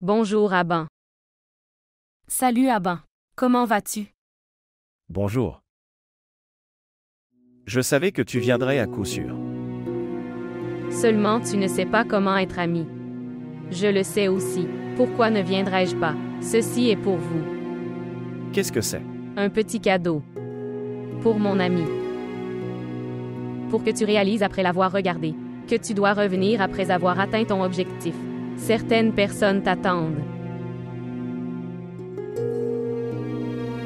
Bonjour Aban. Salut Aban. Comment vas-tu? Bonjour. Je savais que tu viendrais à coup sûr. Seulement tu ne sais pas comment être ami. Je le sais aussi. Pourquoi ne viendrais-je pas? Ceci est pour vous. Qu'est-ce que c'est? Un petit cadeau. Pour mon ami. Pour que tu réalises après l'avoir regardé. Que tu dois revenir après avoir atteint ton objectif. Certaines personnes t'attendent.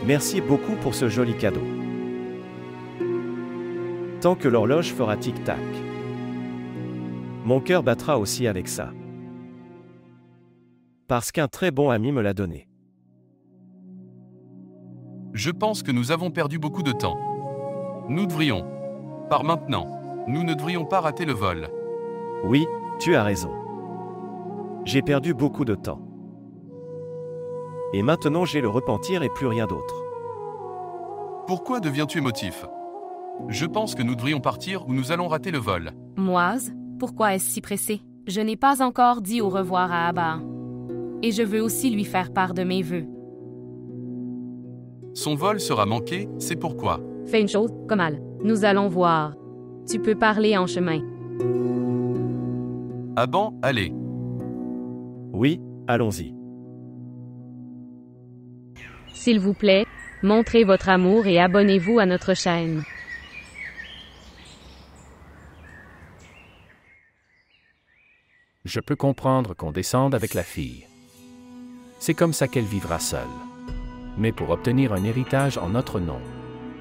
Merci beaucoup pour ce joli cadeau. Tant que l'horloge fera tic-tac. Mon cœur battra aussi avec ça. Parce qu'un très bon ami me l'a donné. Je pense que nous avons perdu beaucoup de temps. Nous devrions. Par maintenant, nous ne devrions pas rater le vol. Oui, tu as raison. J'ai perdu beaucoup de temps. Et maintenant j'ai le repentir et plus rien d'autre. Pourquoi deviens-tu émotif? Je pense que nous devrions partir ou nous allons rater le vol. Moise, pourquoi est-ce si pressé? Je n'ai pas encore dit au revoir à Abba. Et je veux aussi lui faire part de mes vœux. Son vol sera manqué, c'est pourquoi? Fais une chose, Komal. Nous allons voir. Tu peux parler en chemin. Aban, allez. Oui, allons-y. S'il vous plaît, montrez votre amour et abonnez-vous à notre chaîne. Je peux comprendre qu'on descende avec la fille. C'est comme ça qu'elle vivra seule. Mais pour obtenir un héritage en notre nom,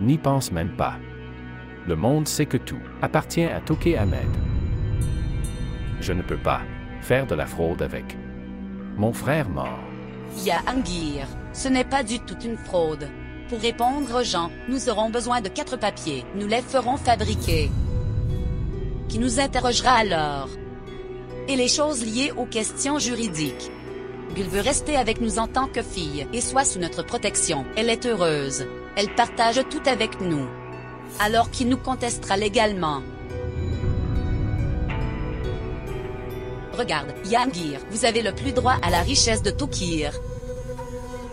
n'y pense même pas. Le monde sait que tout appartient à Toké Ahmed. Je ne peux pas faire de la fraude avec mon frère mort. Angir, ce n'est pas du tout une fraude. Pour répondre aux gens, nous aurons besoin de quatre papiers. Nous les ferons fabriquer. Qui nous interrogera alors? Et les choses liées aux questions juridiques. Gul veut rester avec nous en tant que fille et soit sous notre protection. Elle est heureuse. Elle partage tout avec nous. Alors qui nous contestera légalement Regarde, Yangir, vous avez le plus droit à la richesse de Tokir.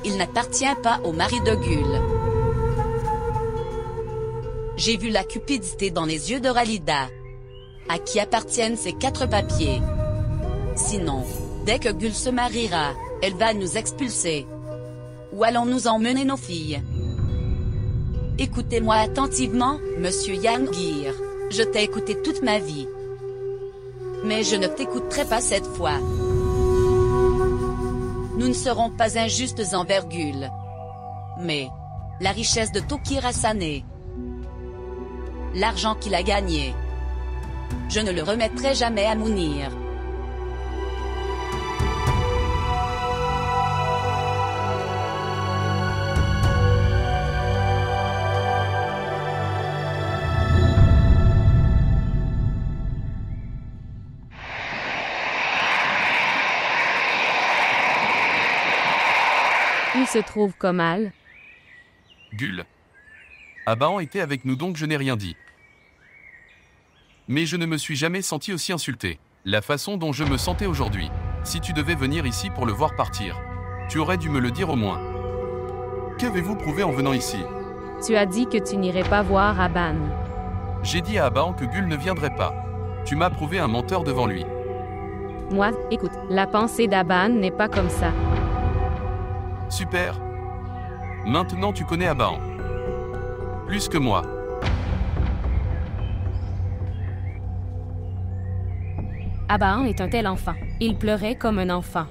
Il n'appartient pas au mari de Gul. J'ai vu la cupidité dans les yeux de Ralida. À qui appartiennent ces quatre papiers Sinon, dès que Gul se mariera, elle va nous expulser. Où allons-nous emmener nos filles? Écoutez-moi attentivement, monsieur Yangir. Je t'ai écouté toute ma vie. Mais je ne t'écouterai pas cette fois. Nous ne serons pas injustes envers Gul. Mais, la richesse de Tokir Hassané, l'argent qu'il a gagné, je ne le remettrai jamais à Mounir. Se trouve Komal Gul. Aban était avec nous donc je n'ai rien dit. Mais je ne me suis jamais senti aussi insulté. La façon dont je me sentais aujourd'hui. Si tu devais venir ici pour le voir partir, tu aurais dû me le dire au moins. Qu'avez-vous prouvé en venant ici? Tu as dit que tu n'irais pas voir Aban. J'ai dit à Aban que Gul ne viendrait pas. Tu m'as prouvé un menteur devant lui. Moi, écoute, la pensée d'Aban n'est pas comme ça. Super. Maintenant tu connais Aban. Plus que moi. Aban est un tel enfant. Il pleurait comme un enfant.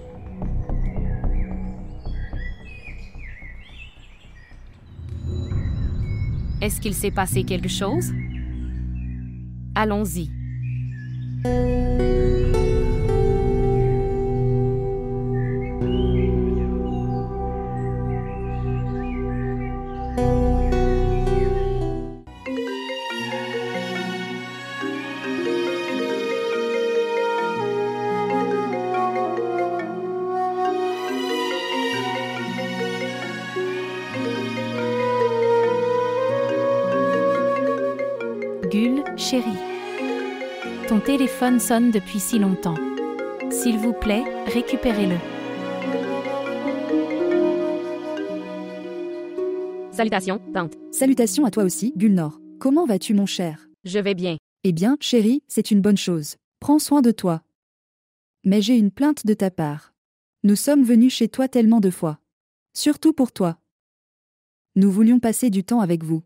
Est-ce qu'il s'est passé quelque chose? Allons-y. depuis si longtemps. S'il vous plaît, récupérez-le. Salutations, Tante. Salutations à toi aussi, Gulnor. Comment vas-tu, mon cher? Je vais bien. Eh bien, chérie, c'est une bonne chose. Prends soin de toi. Mais j'ai une plainte de ta part. Nous sommes venus chez toi tellement de fois. Surtout pour toi. Nous voulions passer du temps avec vous.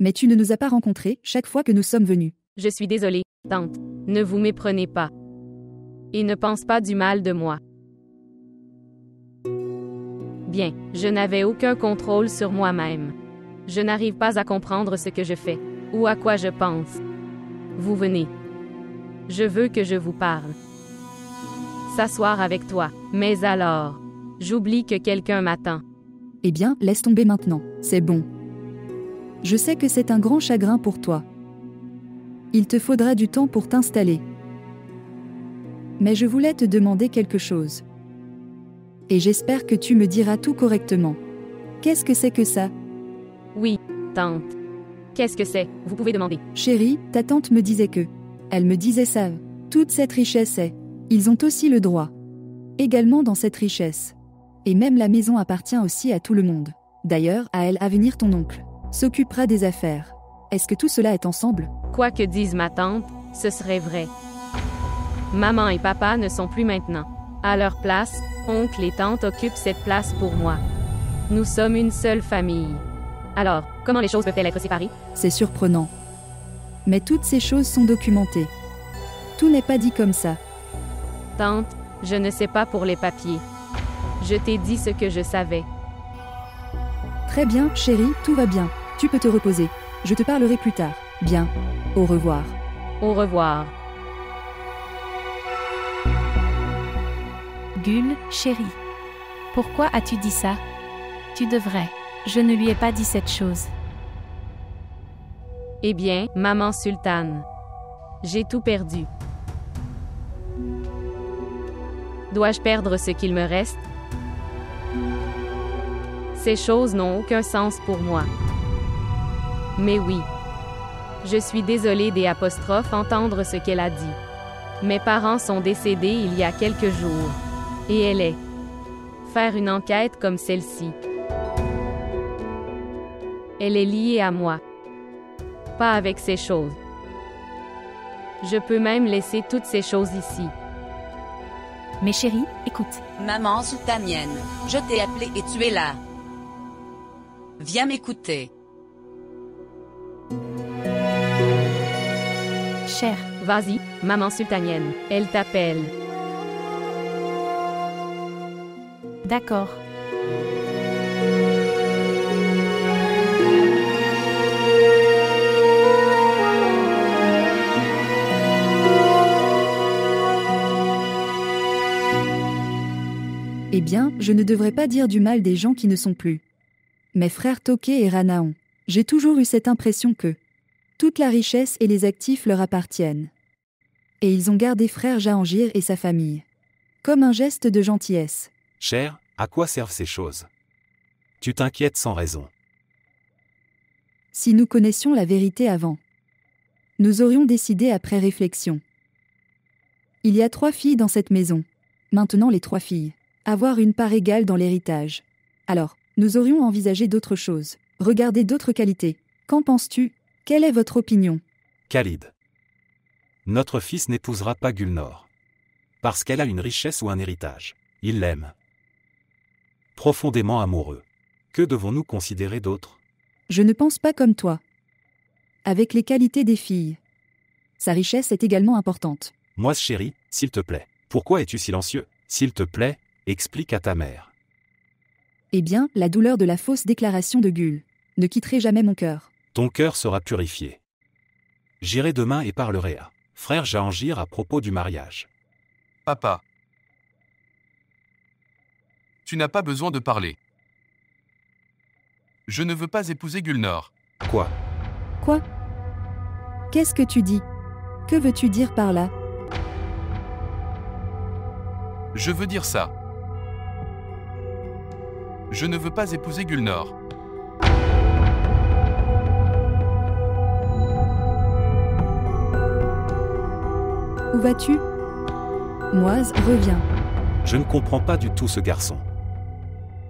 Mais tu ne nous as pas rencontrés chaque fois que nous sommes venus. Je suis désolée, tante. Ne vous méprenez pas. Et ne pense pas du mal de moi. Bien, je n'avais aucun contrôle sur moi-même. Je n'arrive pas à comprendre ce que je fais, ou à quoi je pense. Vous venez. Je veux que je vous parle. S'asseoir avec toi. Mais alors, j'oublie que quelqu'un m'attend. Eh bien, laisse tomber maintenant, c'est bon. Je sais que c'est un grand chagrin pour toi. Il te faudra du temps pour t'installer. Mais je voulais te demander quelque chose. Et j'espère que tu me diras tout correctement. Qu'est-ce que c'est que ça? Oui, tante. Qu'est-ce que c'est? Vous pouvez demander. Chérie, ta tante me disait que. Elle me disait ça. Toute cette richesse est. Ils ont aussi le droit. Également dans cette richesse. Et même la maison appartient aussi à tout le monde. D'ailleurs, à elle à venir ton oncle. S'occupera des affaires. Est-ce que tout cela est ensemble? Quoi que dise ma tante, ce serait vrai. Maman et papa ne sont plus maintenant. À leur place, oncle et tante occupent cette place pour moi. Nous sommes une seule famille. Alors, comment les choses peuvent-elles être séparées? C'est surprenant. Mais toutes ces choses sont documentées. Tout n'est pas dit comme ça. Tante, je ne sais pas pour les papiers. Je t'ai dit ce que je savais. Très bien, chérie, tout va bien. Tu peux te reposer. Je te parlerai plus tard. Bien. Au revoir. Au revoir. Gul, chérie. Pourquoi as-tu dit ça? Tu devrais. Je ne lui ai pas dit cette chose. Eh bien, maman sultane. J'ai tout perdu. Dois-je perdre ce qu'il me reste? Ces choses n'ont aucun sens pour moi. Mais oui. Je suis désolée des apostrophes entendre ce qu'elle a dit. Mes parents sont décédés il y a quelques jours. Et elle est. Faire une enquête comme celle-ci. Elle est liée à moi. Pas avec ces choses. Je peux même laisser toutes ces choses ici. Mais chérie, écoute. Maman sultanienne, je t'ai appelé et tu es là. Viens m'écouter. Cher, Vas-y, maman sultanienne. Elle t'appelle. d'accord. Eh bien, je ne devrais pas dire du mal des gens qui ne sont plus. Mes frères Toké et Ranaon. J'ai toujours eu cette impression que toute la richesse et les actifs leur appartiennent. Et ils ont gardé frère Jahangir et sa famille. Comme un geste de gentillesse. Cher, à quoi servent ces choses? Tu t'inquiètes sans raison. Si nous connaissions la vérité avant. Nous aurions décidé après réflexion. Il y a trois filles dans cette maison. Maintenant les trois filles. Avoir une part égale dans l'héritage. Alors, nous aurions envisagé d'autres choses. Regarder d'autres qualités. Qu'en penses-tu? Quelle est votre opinion? Khalid. Notre fils n'épousera pas Gulnor. Parce qu'elle a une richesse ou un héritage. Il l'aime. Profondément amoureux. Que devons-nous considérer d'autre? Je ne pense pas comme toi. Avec les qualités des filles. Sa richesse est également importante. Moi, chérie, s'il te plaît. Pourquoi es-tu silencieux? S'il te plaît, explique à ta mère. Eh bien, la douleur de la fausse déclaration de Gul ne quitterait jamais mon cœur. Ton cœur sera purifié. J'irai demain et parlerai à frère Jahangir à propos du mariage. Papa. Tu n'as pas besoin de parler. Je ne veux pas épouser Gulnor. Quoi? Quoi? Qu'est-ce que tu dis? Que veux-tu dire par là? Je veux dire ça. Je ne veux pas épouser Gulnor. Où vas-tu? Moise, reviens. Je ne comprends pas du tout ce garçon.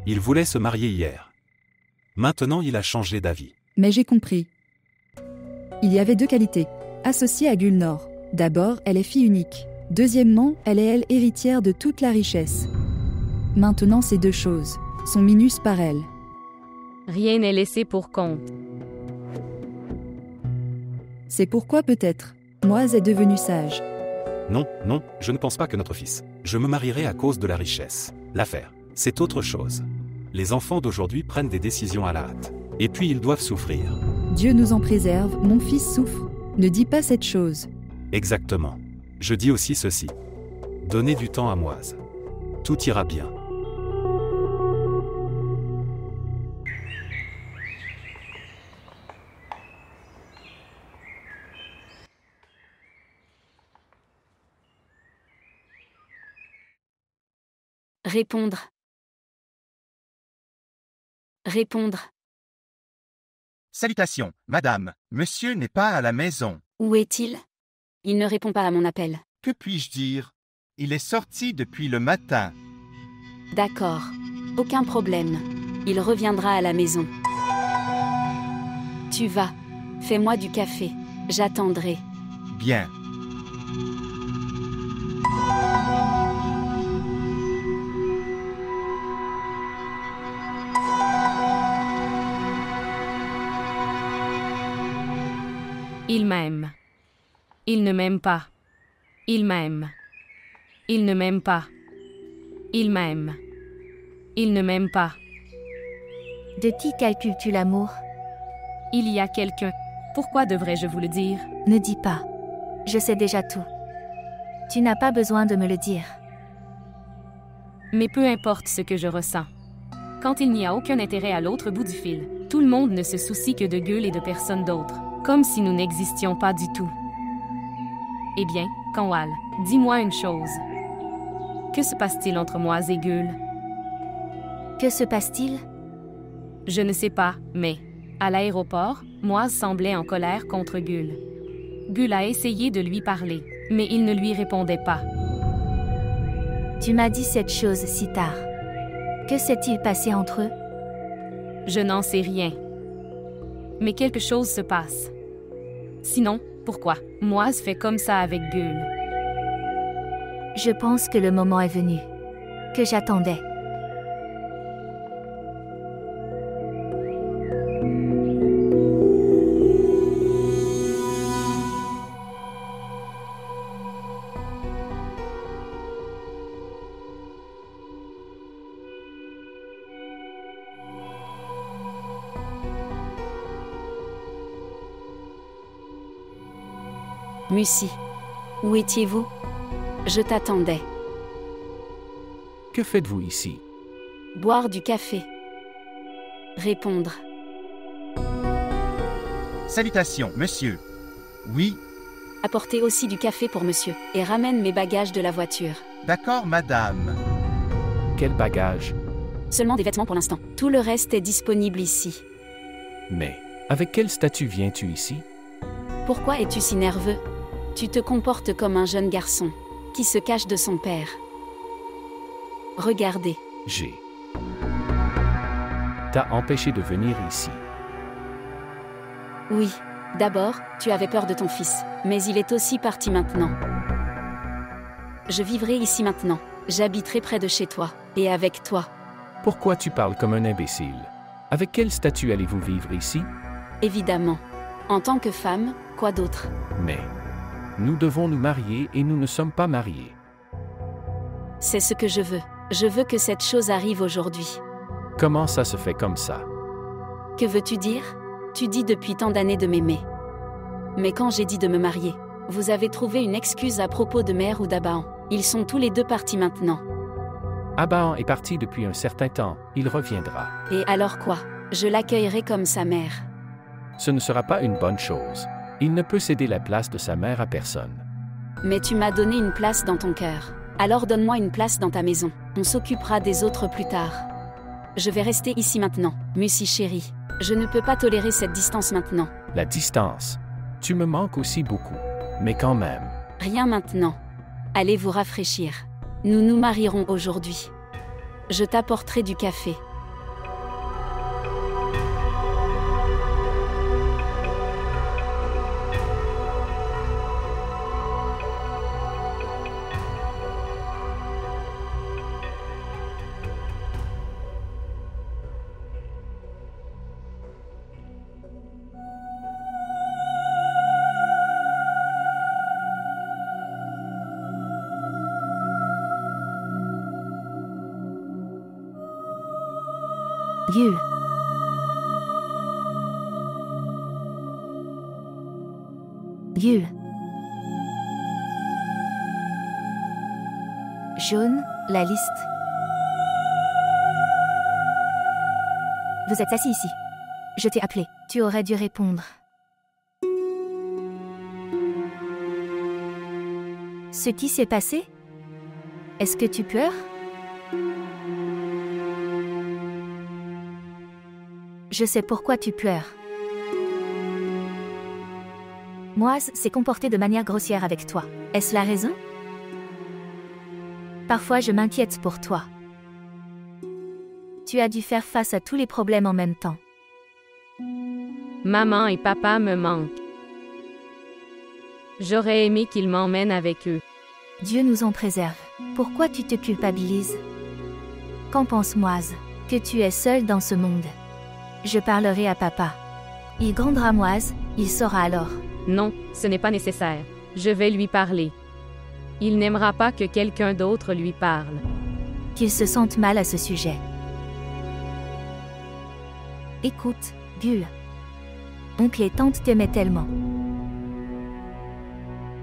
Il voulait se marier hier. Maintenant il a changé d'avis. Mais j'ai compris. Il y avait deux qualités, associées à Gulnor. D'abord, elle est fille unique. Deuxièmement, elle est elle héritière de toute la richesse. Maintenant, ces deux choses sont minus par elle. Rien n'est laissé pour compte. C'est pourquoi peut-être, Moise est devenue sage. Non, non, je ne pense pas que notre fils. Je me marierai à cause de la richesse. L'affaire, c'est autre chose. Les enfants d'aujourd'hui prennent des décisions à la hâte. Et puis ils doivent souffrir. Dieu nous en préserve, mon fils souffre. Ne dis pas cette chose. Exactement. Je dis aussi ceci. Donnez du temps à Moise. Tout ira bien. Répondre. Répondre. Salutations, madame. Monsieur n'est pas à la maison. Où est-il? Il ne répond pas à mon appel. Que puis-je dire? Il est sorti depuis le matin. D'accord. Aucun problème. Il reviendra à la maison. Tu vas. Fais-moi du café. J'attendrai. Bien. Il m'aime. Il ne m'aime pas. Il m'aime. Il ne m'aime pas. Il m'aime. Il ne m'aime pas. De qui calcules-tu l'amour? Il y a quelqu'un. Pourquoi devrais-je vous le dire? Ne dis pas. Je sais déjà tout. Tu n'as pas besoin de me le dire. Mais peu importe ce que je ressens. Quand il n'y a aucun intérêt à l'autre bout du fil, tout le monde ne se soucie que de gueules et de personne d'autre, comme si nous n'existions pas du tout. Eh bien, Conwal, dis-moi une chose. Que se passe-t-il entre moi et Gull Que se passe-t-il? Je ne sais pas, mais, à l'aéroport, Moise semblait en colère contre Gull. Gull a essayé de lui parler, mais il ne lui répondait pas. Tu m'as dit cette chose si tard. Que s'est-il passé entre eux? Je n'en sais rien. Mais quelque chose se passe. Sinon, pourquoi? Moise fait comme ça avec Gull Je pense que le moment est venu. Que j'attendais. Où étiez-vous? Je t'attendais. Que faites-vous ici? Boire du café. Répondre. Salutations, monsieur. Oui, Apportez aussi du café pour monsieur, et ramène mes bagages de la voiture. d'accord, madame. Quel bagage? Seulement des vêtements pour l'instant. Tout le reste est disponible ici. Mais, avec quel statut viens-tu ici? Pourquoi es-tu si nerveux? Tu te comportes comme un jeune garçon, qui se cache de son père. Regardez. J'ai. T'as empêché de venir ici. Oui. D'abord, tu avais peur de ton fils, mais il est aussi parti maintenant. Je vivrai ici maintenant. J'habiterai près de chez toi, et avec toi. Pourquoi tu parles comme un imbécile? Avec quel statut allez-vous vivre ici? Évidemment. En tant que femme, quoi d'autre? Mais, nous devons nous marier et nous ne sommes pas mariés. C'est ce que je veux. Je veux que cette chose arrive aujourd'hui. Comment ça se fait comme ça? Que veux-tu dire? Tu dis depuis tant d'années de m'aimer. Mais quand j'ai dit de me marier, vous avez trouvé une excuse à propos de Mère ou d'Abahan. Ils sont tous les deux partis maintenant. Abahan est parti depuis un certain temps, il reviendra. Et alors quoi? Je l'accueillerai comme sa mère. Ce ne sera pas une bonne chose. Il ne peut céder la place de sa mère à personne. Mais tu m'as donné une place dans ton cœur. Alors donne-moi une place dans ta maison. On s'occupera des autres plus tard. Je vais rester ici maintenant, Mussy chérie. Je ne peux pas tolérer cette distance maintenant. La distance. Tu me manques aussi beaucoup. Mais quand même. Rien maintenant. Allez vous rafraîchir. Nous nous marierons aujourd'hui. Je t'apporterai du café. Jaune, la liste. Vous êtes assis ici. Je t'ai appelé. Tu aurais dû répondre. Ce qui s'est passé? Est-ce que tu pleures? Je sais pourquoi tu pleures. Moise s'est comporté de manière grossière avec toi. Est-ce la raison? Parfois je m'inquiète pour toi. Tu as dû faire face à tous les problèmes en même temps. Maman et papa me manquent. J'aurais aimé qu'ils m'emmènent avec eux. Dieu nous en préserve. Pourquoi tu te culpabilises? Qu'en pense Moise Que tu es seul dans ce monde? Je parlerai à papa. Il grandira Moise, il saura alors. Non, ce n'est pas nécessaire. Je vais lui parler. Il n'aimera pas que quelqu'un d'autre lui parle. Qu'il se sente mal à ce sujet. Écoute, Gul. Oncle et tante t'aimaient tellement.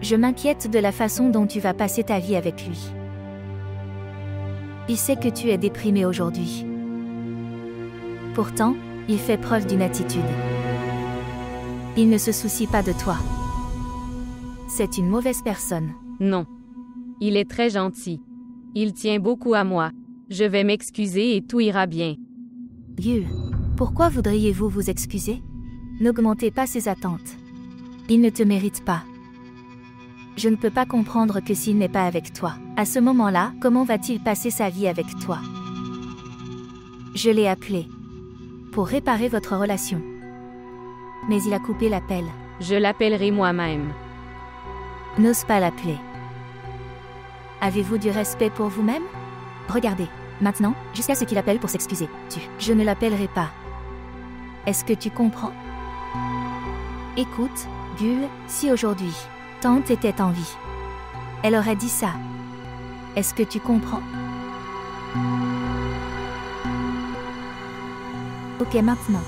Je m'inquiète de la façon dont tu vas passer ta vie avec lui. Il sait que tu es déprimé aujourd'hui. Pourtant, il fait preuve d'une attitude. Il ne se soucie pas de toi. C'est une mauvaise personne. Non. Il est très gentil. Il tient beaucoup à moi. Je vais m'excuser et tout ira bien. Gul, pourquoi voudriez-vous vous excuser? N'augmentez pas ses attentes. Il ne te mérite pas. Je ne peux pas comprendre que s'il n'est pas avec toi, à ce moment-là, comment va-t-il passer sa vie avec toi? Je l'ai appelé pour réparer votre relation. Mais il a coupé l'appel. Je l'appellerai moi-même. N'ose pas l'appeler. Avez-vous du respect pour vous-même? Regardez, maintenant, jusqu'à ce qu'il appelle pour s'excuser. Tu, je ne l'appellerai pas. Est-ce que tu comprends? Écoute, Gul, si aujourd'hui, tante était en vie, elle aurait dit ça. Est-ce que tu comprends? Ok maintenant.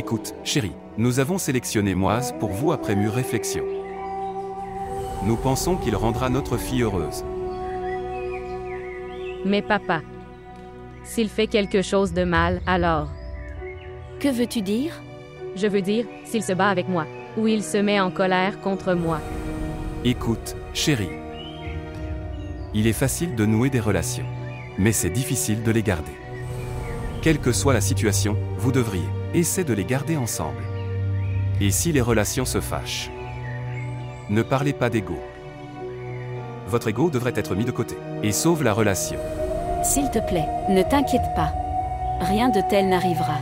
Écoute, chérie, nous avons sélectionné Moise pour vous après mûre réflexion. Nous pensons qu'il rendra notre fille heureuse. Mais papa, s'il fait quelque chose de mal, alors, Que veux-tu dire? Je veux dire, s'il se bat avec moi, ou il se met en colère contre moi. Écoute, chérie. Il est facile de nouer des relations. Mais c'est difficile de les garder. Quelle que soit la situation, vous devriez essayer de les garder ensemble. Et si les relations se fâchent Ne parlez pas d'ego. Votre ego devrait être mis de côté et sauve la relation. S'il te plaît, ne t'inquiète pas. Rien de tel n'arrivera.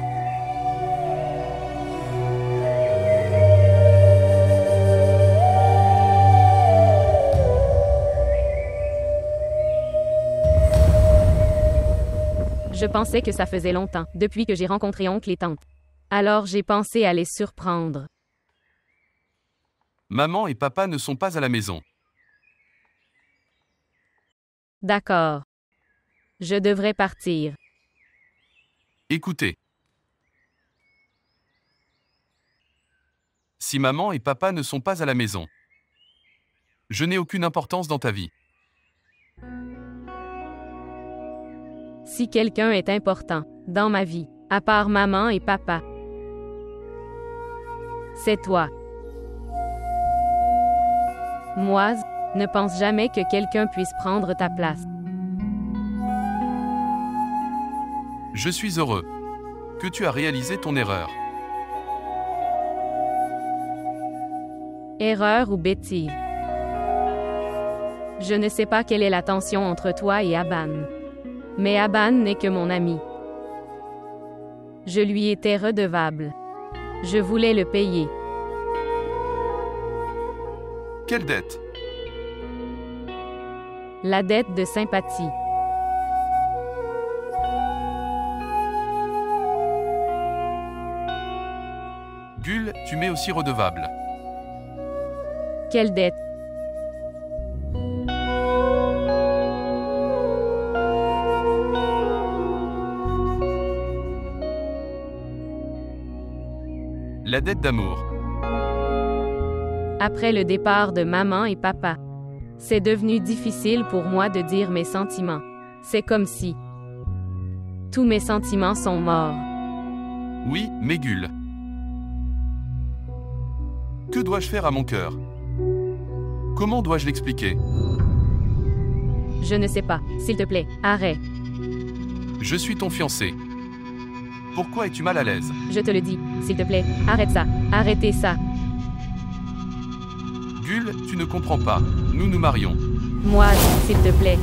Je pensais que ça faisait longtemps, depuis que j'ai rencontré oncle et tante. Alors j'ai pensé à les surprendre. Maman et papa ne sont pas à la maison. D'accord. Je devrais partir. Écoutez. Si maman et papa ne sont pas à la maison, je n'ai aucune importance dans ta vie. Si quelqu'un est important dans ma vie, à part maman et papa, c'est toi. Moise, ne pense jamais que quelqu'un puisse prendre ta place. Je suis heureux que tu as réalisé ton erreur. Erreur ou bêtise. Je ne sais pas quelle est la tension entre toi et Aban. Mais Aban n'est que mon ami. Je lui étais redevable. Je voulais le payer. Quelle dette? La dette de sympathie. Gull, tu m'es aussi redevable. Quelle dette? D'amour. Après le départ de maman et papa, c'est devenu difficile pour moi de dire mes sentiments. C'est comme si tous mes sentiments sont morts. Oui, mais Gull. Que dois-je faire à mon cœur? Comment dois-je l'expliquer? Je ne sais pas. S'il te plaît, arrête. Je suis ton fiancé. Pourquoi es-tu mal à l'aise Je te le dis. S'il te plaît, arrête ça. Arrêtez ça. Gull, tu ne comprends pas. Nous nous marions. Moi, s'il te plaît.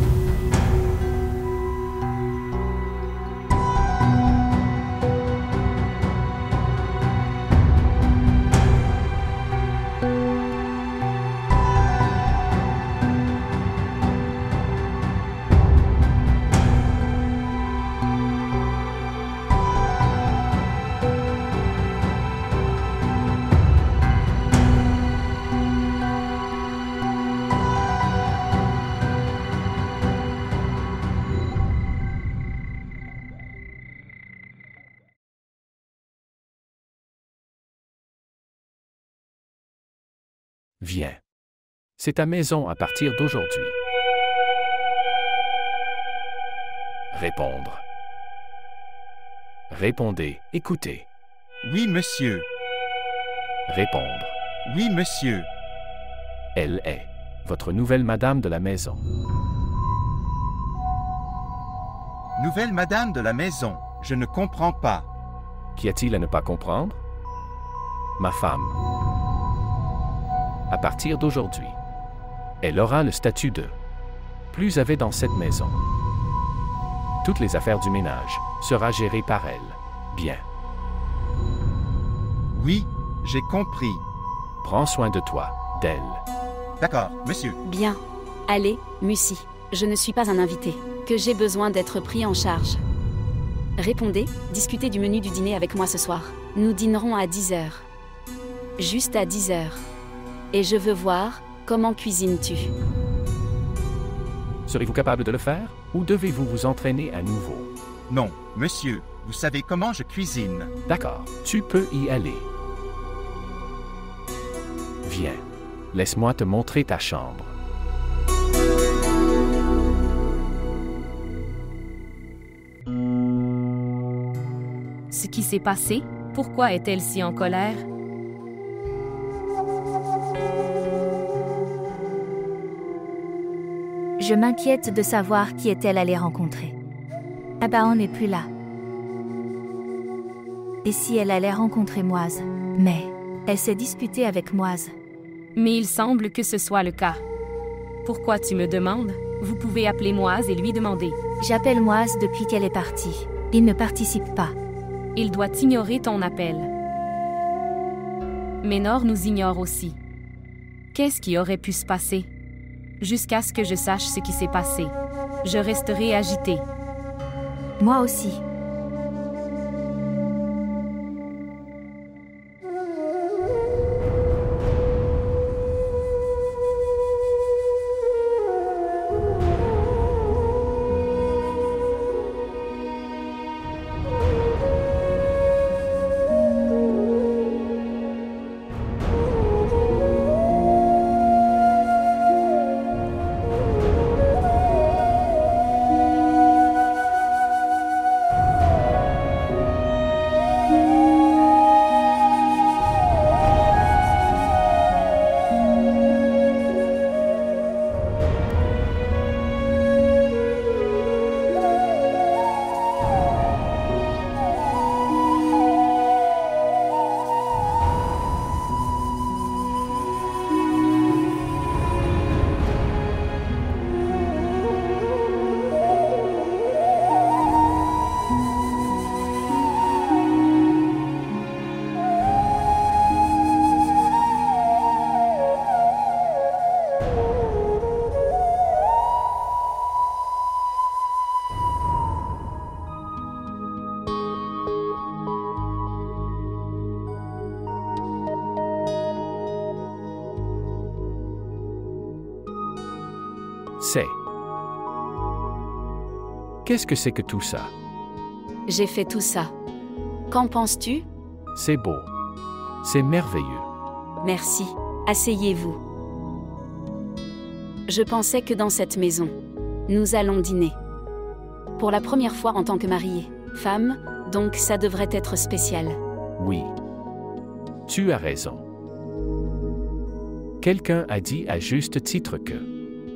Viens. C'est ta maison à partir d'aujourd'hui. Répondre. Répondez, écoutez. Oui, monsieur. Répondre. Oui, monsieur. Elle est votre nouvelle madame de la maison. Nouvelle madame de la maison. Je ne comprends pas. Qu'y a-t-il à ne pas comprendre? Ma femme. À partir d'aujourd'hui, elle aura le statut de plus avait dans cette maison. Toutes les affaires du ménage sera gérées par elle. Bien. Oui, j'ai compris. Prends soin de toi, d'elle. D'accord, monsieur. Bien. Allez, Mussy. Je ne suis pas un invité. Que j'ai besoin d'être pris en charge. Répondez, discutez du menu du dîner avec moi ce soir. Nous dînerons à 10 heures. Juste à 10 heures. Et je veux voir comment cuisines-tu. Serez-vous capable de le faire ou devez-vous vous entraîner à nouveau? Non, monsieur, vous savez comment je cuisine. D'accord, tu peux y aller. Viens, laisse-moi te montrer ta chambre. Ce qui s'est passé Pourquoi est-elle si en colère? Je m'inquiète de savoir qui est-elle allée rencontrer. Abaon n'est plus là. Et si elle allait rencontrer Moise Mais elle s'est disputée avec Moise. Mais il semble que ce soit le cas. Pourquoi tu me demandes? Vous pouvez appeler Moise et lui demander. J'appelle Moise depuis qu'elle est partie. Il ne participe pas. Il doit ignorer ton appel. Ménor nous ignore aussi. Qu'est-ce qui aurait pu se passer? Jusqu'à ce que je sache ce qui s'est passé. Je resterai agité. Moi aussi. Qu'est-ce que c'est que tout ça? J'ai fait tout ça. Qu'en penses-tu? C'est beau. C'est merveilleux. Merci. Asseyez-vous. Je pensais que dans cette maison, nous allons dîner. Pour la première fois en tant que mariée, femme, donc ça devrait être spécial. Oui. Tu as raison. Quelqu'un a dit à juste titre que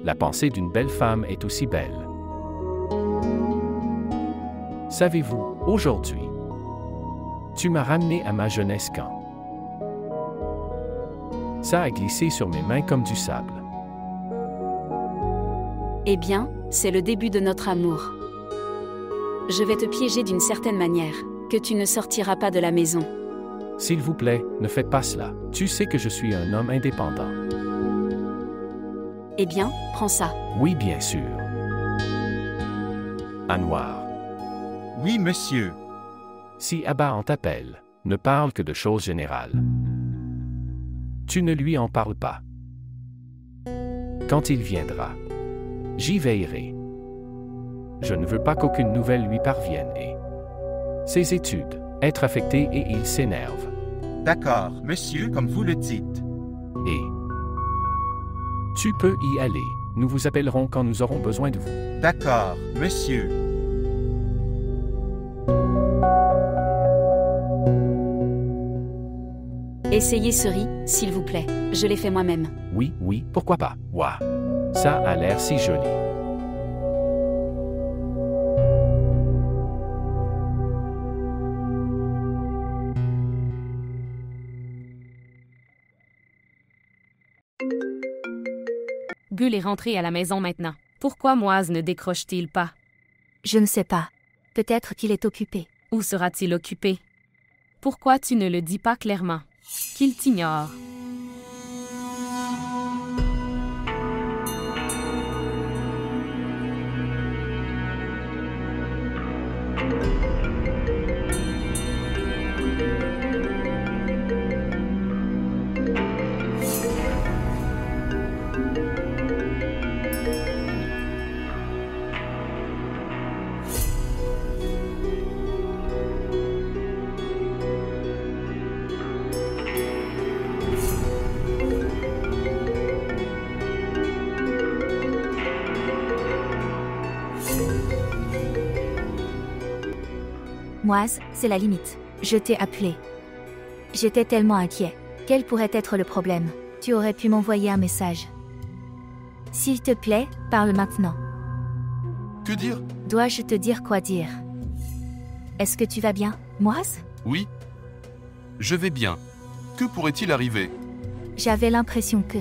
la pensée d'une belle femme est aussi belle. Savez-vous, aujourd'hui, tu m'as ramené à ma jeunesse quand? Ça a glissé sur mes mains comme du sable. Eh bien, c'est le début de notre amour. Je vais te piéger d'une certaine manière, que tu ne sortiras pas de la maison. S'il vous plaît, ne faites pas cela. Tu sais que je suis un homme indépendant. Eh bien, prends ça. Oui, bien sûr. Anwar, Oui, monsieur. si Abba en t'appelle, ne parle que de choses générales. Tu ne lui en parles pas. Quand il viendra, j'y veillerai. Je ne veux pas qu'aucune nouvelle lui parvienne et ses études, être affecté et il s'énerve. D'accord, monsieur, comme vous le dites. Et tu peux y aller. Nous vous appellerons quand nous aurons besoin de vous. D'accord, monsieur. Essayez ce riz, s'il vous plaît. Je l'ai fait moi-même. Oui, oui, pourquoi pas? Ouah. Ça a l'air si joli. Gull est rentré à la maison maintenant. Pourquoi Moise ne décroche-t-il pas? Je ne sais pas. Peut-être qu'il est occupé. Où sera-t-il occupé? Pourquoi tu ne le dis pas clairement? Qu'il t'ignore. Moise, c'est la limite. Je t'ai appelé. J'étais tellement inquiet. Quel pourrait être le problème? Tu aurais pu m'envoyer un message. S'il te plaît, parle maintenant. Que dire? Dois-je te dire quoi dire? Est-ce que tu vas bien, Moise Oui. Je vais bien. Que pourrait-il arriver? J'avais l'impression que...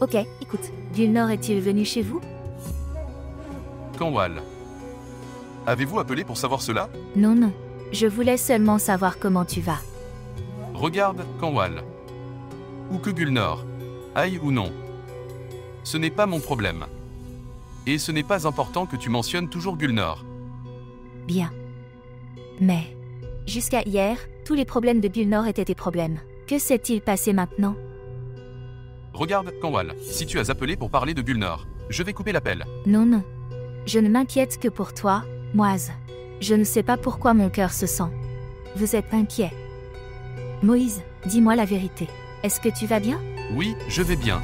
Ok, écoute. Gulnor est-il venu chez vous? Kanwal. Avez-vous appelé pour savoir cela? Non, non. Je voulais seulement savoir comment tu vas. Regarde, Kanwal. Ou que Gulnor. Aïe ou non. Ce n'est pas mon problème. Et ce n'est pas important que tu mentionnes toujours Gulnor. Bien. Mais... Jusqu'à hier, tous les problèmes de Gulnor étaient tes problèmes. Que s'est-il passé maintenant? Regarde, Kanwal, si tu as appelé pour parler de Gulnor, je vais couper l'appel. Non, non. Je ne m'inquiète que pour toi, Moise. Je ne sais pas pourquoi mon cœur se sent. Vous êtes inquiet. Moïse, dis-moi la vérité. Est-ce que tu vas bien? Oui, je vais bien.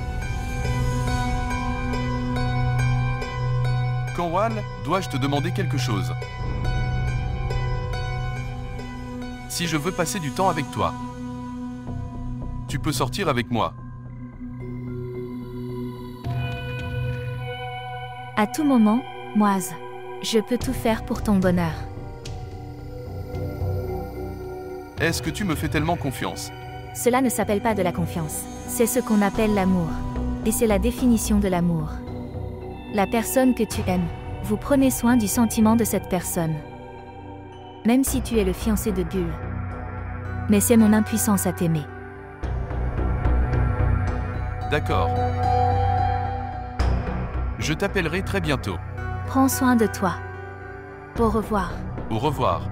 Kanwal, dois-je te demander quelque chose? Si je veux passer du temps avec toi, tu peux sortir avec moi. À tout moment, Moise. Je peux tout faire pour ton bonheur. Est-ce que tu me fais tellement confiance? Cela ne s'appelle pas de la confiance. C'est ce qu'on appelle l'amour. Et c'est la définition de l'amour. La personne que tu aimes. Vous prenez soin du sentiment de cette personne. Même si tu es le fiancé de Gull. Mais c'est mon impuissance à t'aimer. D'accord. Je t'appellerai très bientôt. Prends soin de toi. Au revoir. Au revoir.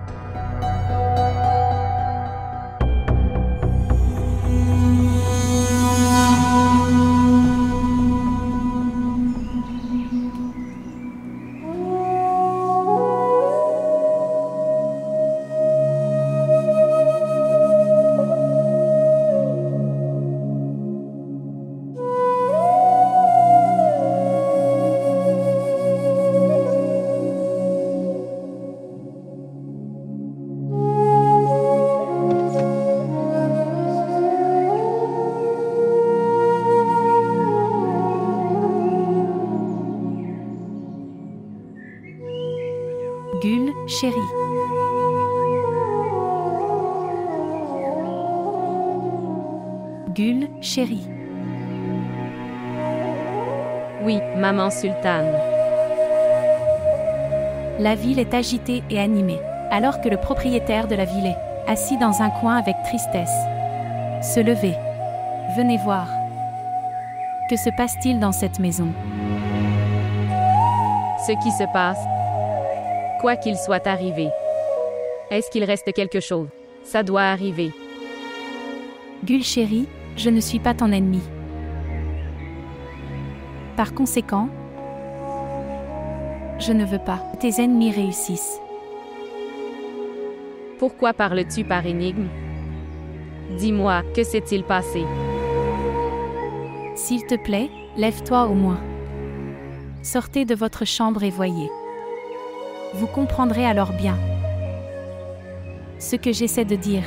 Gul, chérie. Oui, maman sultane. La ville est agitée et animée, alors que le propriétaire de la ville est assis dans un coin avec tristesse. Se lever. Venez voir. Que se passe-t-il dans cette maison? Ce qui se passe, quoi qu'il soit arrivé, est-ce qu'il reste quelque chose? Ça doit arriver. Gul chérie, je ne suis pas ton ennemi. Par conséquent, je ne veux pas que tes ennemis réussissent. Pourquoi parles-tu par énigme? Dis-moi, que s'est-il passé? S'il te plaît, lève-toi au moins. Sortez de votre chambre et voyez. Vous comprendrez alors bien ce que j'essaie de dire.